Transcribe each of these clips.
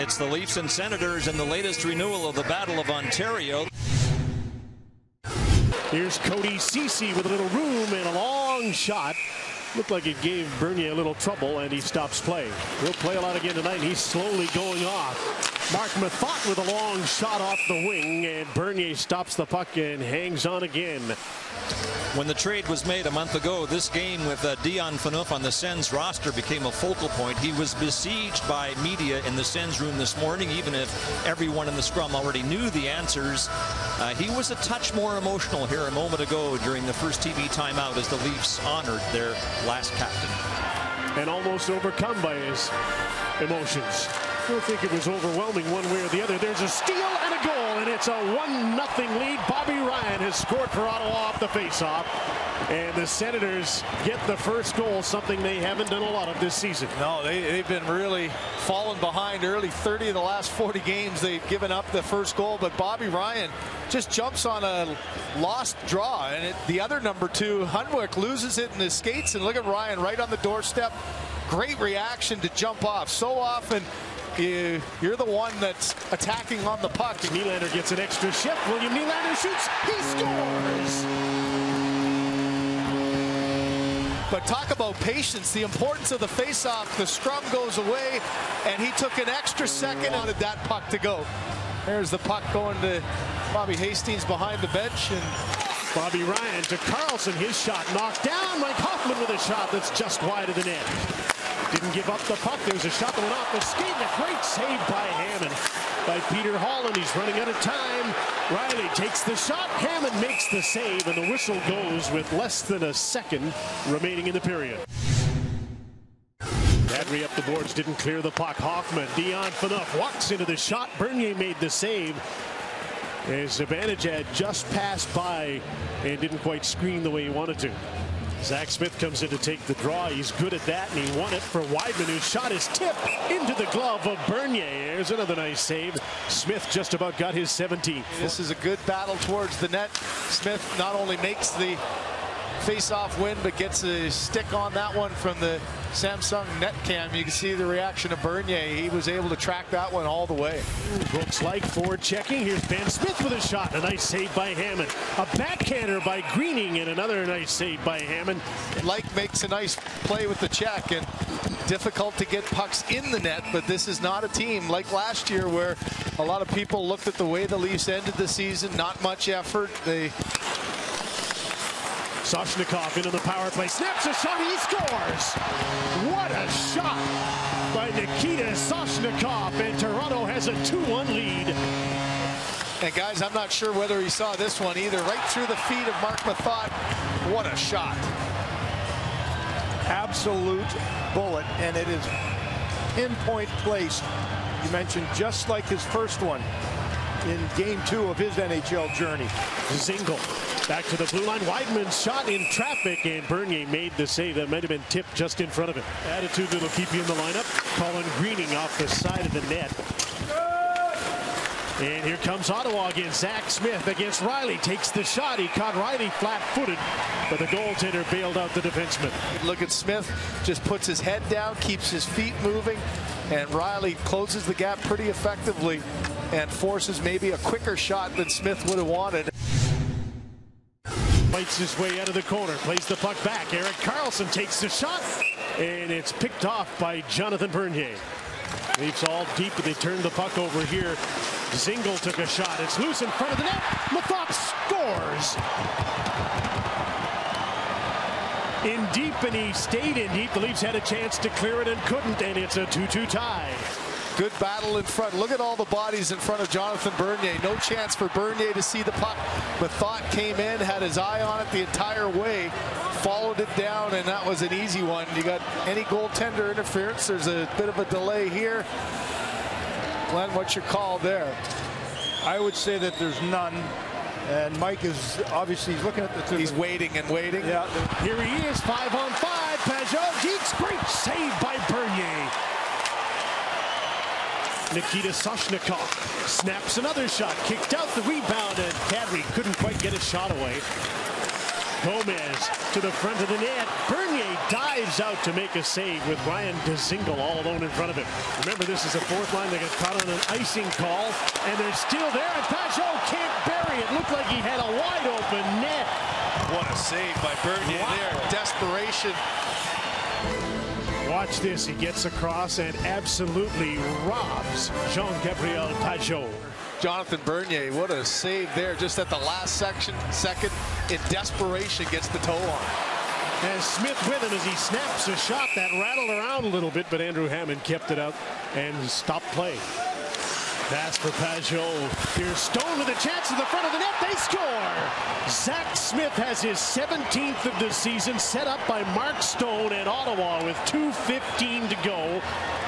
It's the Leafs and Senators in the latest renewal of the Battle of Ontario. Here's Cody Ceci with a little room and a long shot. Looked like it gave Bernier a little trouble, and he stops play. He'll play a lot again tonight, and he's slowly going off. Marc Methot with a long shot off the wing, and Bernier stops the puck and hangs on again. When the trade was made a month ago, this game with uh, Dion Phaneuf on the Sens roster became a focal point. He was besieged by media in the Sens room this morning, even if everyone in the scrum already knew the answers. Uh, he was a touch more emotional here a moment ago during the first TV timeout as the Leafs honored their last captain. And almost overcome by his emotions. I don't think it was overwhelming one way or the other. There's a steal and a goal, and it's a 1-0 lead. Bobby Ryan has scored for Ottawa off the faceoff. And the Senators get the first goal, something they haven't done a lot of this season. No, they, they've been really falling behind early. 30 of the last 40 games, they've given up the first goal. But Bobby Ryan just jumps on a lost draw. And it, the other number two, Hunwick, loses it in his skates. And look at Ryan right on the doorstep. Great reaction to jump off. So often you, are the one that's attacking on the puck. Nylander gets an extra shift. William Nylander shoots. He scores. But talk about patience, the importance of the faceoff. The scrum goes away, and he took an extra second wanted that puck to go. There's the puck going to Bobby Hastings behind the bench, and Bobby Ryan to Karlsson. His shot knocked down. Mike Hoffman with a shot that's just wide of the net. Didn't give up the puck. There was a shot that went off the skate. A great save by Hammond. By Peter Holland. He's running out of time. Rielly takes the shot. Hammond makes the save, and the whistle goes with less than a second remaining in the period. Kadri up the boards, didn't clear the puck. Hoffman, Dion Phaneuf walks into the shot. Bernier made the save. As Zibanejad just passed by and didn't quite screen the way he wanted to. Zack Smith comes in to take the draw. He's good at that, and he won it for Wideman, who shot his tip into the glove of Bernier. There's another nice save. Smith just about got his 17th. This is a good battle towards the net. Smith not only makes the face-off win, but gets a stick on that one from the Samsung net cam. You can see the reaction of Bernier. He was able to track that one all the way. Looks like forward checking. Here's Ben Smith with a shot. A nice save by Hammond. A backhander by Greening and another nice save by Hammond. Like makes a nice play with the check and difficult to get pucks in the net, but this is not a team like last year where a lot of people looked at the way the Leafs ended the season. Not much effort. They Soshnikov into the power play, snaps a shot, he scores! What a shot by Nikita Soshnikov, and Toronto has a 2-1 lead. And guys, I'm not sure whether he saw this one either. Right through the feet of Marc Methot. What a shot. Absolute bullet, and it is pinpoint placed. You mentioned just like his first one in game two of his NHL journey. Dzingel back to the blue line. Wideman shot in traffic, and Bernier made the save. That might have been tipped just in front of him. Attitude that'll keep you in the lineup. Colin Greening off the side of the net. And here comes Ottawa again. Zack Smith against Rielly. Takes the shot. He caught Rielly flat-footed, but the goaltender bailed out the defenseman. Look at Smith. Just puts his head down, keeps his feet moving, and Rielly closes the gap pretty effectively and forces maybe a quicker shot than Smith would have wanted. Fights his way out of the corner, plays the puck back. Erik Karlsson takes the shot, and it's picked off by Jonathan Bernier. Leafs all deep, but they turn the puck over here. Dzingel took a shot. It's loose in front of the net. Methot scores. In deep, and he stayed in deep. The Leafs had a chance to clear it and couldn't, and it's a 2-2 tie. Good battle in front. Look at all the bodies in front of Jonathan Bernier. No chance for Bernier to see the puck. Methot came in, had his eye on it the entire way, followed it down, and that was an easy one. You got any goaltender interference. There's a bit of a delay here. Glenn, what's your call there? I would say that there's none. And Mike is obviously he's looking at the. two. He's waiting and waiting. Yeah. Here he is, five on five. Pageau, Geeks, great save by Bernier. Nikita Soshnikov snaps another shot, kicked out the rebound, and Kadri couldn't quite get a shot away. Gomez to the front of the net. Bernier dives out to make a save with Ryan Dzingel all alone in front of him. Remember, this is a fourth line that got caught on an icing call, and they're still there, and Pageau can't bury it. Looked like he had a wide open net. What a save by Bernier wow. there. Desperation. Watch this. He gets across and absolutely robs Jean-Gabriel Pageau. Jonathan Bernier, what a save there just at the last section, second in desperation gets the toe on. And Smith with him as he snaps a shot that rattled around a little bit, but Andrew Hammond kept it up and stopped play. Pass for Pageau. Here's Stone with a chance in the front of the net. They score. Zack Smith has his 17th of the season set up by Mark Stone at Ottawa with 2.15 to go.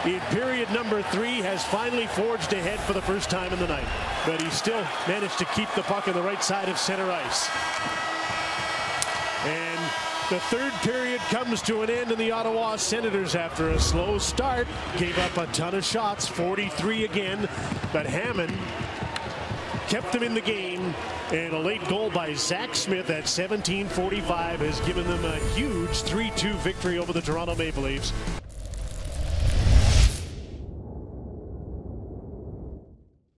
In period number three has finally forged ahead for the first time in the night. But he still managed to keep the puck on the right side of center ice. The third period comes to an end and the Ottawa Senators after a slow start. Gave up a ton of shots, 43 again. But Hammond kept them in the game. And a late goal by Zack Smith at 17:45 has given them a huge 3-2 victory over the Toronto Maple Leafs.